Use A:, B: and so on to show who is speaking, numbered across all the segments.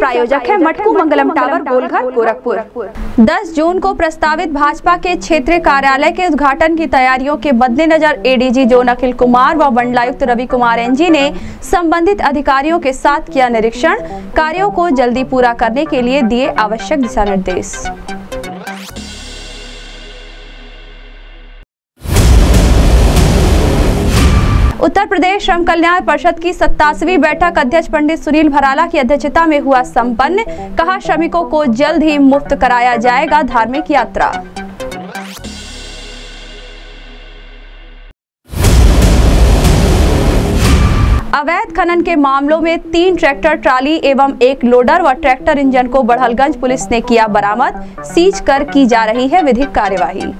A: आयोजक है मटकू मंगलम टावर, गोलघर, गोरखपुर। 10 जून को प्रस्तावित भाजपा के क्षेत्रीय कार्यालय के उद्घाटन की तैयारियों के मद्देनजर एडीजी जोन अखिल कुमार व मंडलायुक्त रवि कुमार एनजी ने संबंधित अधिकारियों के साथ किया निरीक्षण। कार्यो को जल्दी पूरा करने के लिए दिए आवश्यक दिशा निर्देश। उत्तर प्रदेश श्रम कल्याण परिषद की सत्तासवीं बैठक अध्यक्ष पंडित सुनील भराला की अध्यक्षता में हुआ संपन्न। कहा, श्रमिकों को जल्द ही मुफ़्त कराया जाएगा धार्मिक यात्रा। अवैध खनन के मामलों में तीन ट्रैक्टर ट्राली एवं एक लोडर व ट्रैक्टर इंजन को बढ़लगंज पुलिस ने किया बरामद। सीज कर की जा रही है विधिक कार्यवाही।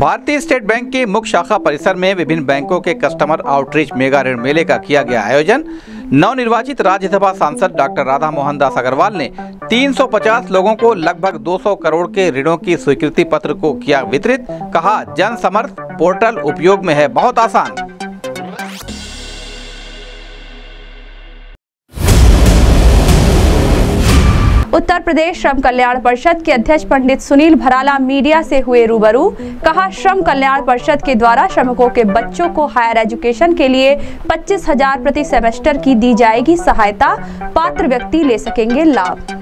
B: भारतीय स्टेट बैंक के मुख्य शाखा परिसर में विभिन्न बैंकों के कस्टमर आउटरीच मेगा ऋण मेले का किया गया आयोजन। नव नवनिर्वाचित राज्यसभा सांसद डॉक्टर राधा मोहन दास अग्रवाल ने 350 लोगों को लगभग 200 करोड़ के ऋणों की स्वीकृति पत्र को किया वितरित। कहा, जन समर्थ पोर्टल उपयोग में है बहुत आसान।
A: उत्तर प्रदेश श्रम कल्याण परिषद के अध्यक्ष पंडित सुनील भराला मीडिया से हुए रूबरू, कहा, श्रम कल्याण परिषद के द्वारा श्रमिकों के बच्चों को हायर एजुकेशन के लिए पच्चीस हज़ार प्रति सेमेस्टर की दी जाएगी सहायता, पात्र व्यक्ति ले सकेंगे लाभ।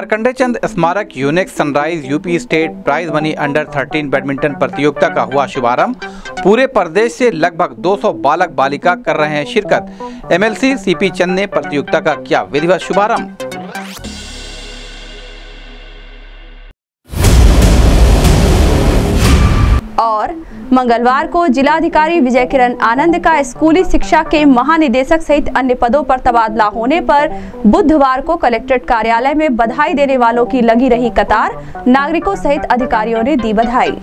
B: मार्कंडे चंद स्मारक unique sunrise UP state prize money under 13 badminton प्रतियोगिता का हुआ शुभारंभ। पूरे प्रदेश से लगभग 200 बालक बालिका कर रहे हैं शिरकत। एमएलसी सीपी चंद ने प्रतियोगिता का किया विधिवत शुभारंभ।
A: मंगलवार को जिलाधिकारी विजय किरण आनंद का स्कूली शिक्षा के महानिदेशक सहित अन्य पदों पर तबादला होने पर बुधवार को कलेक्ट्रेट कार्यालय में बधाई देने वालों की लगी रही कतार। नागरिकों सहित अधिकारियों ने दी बधाई।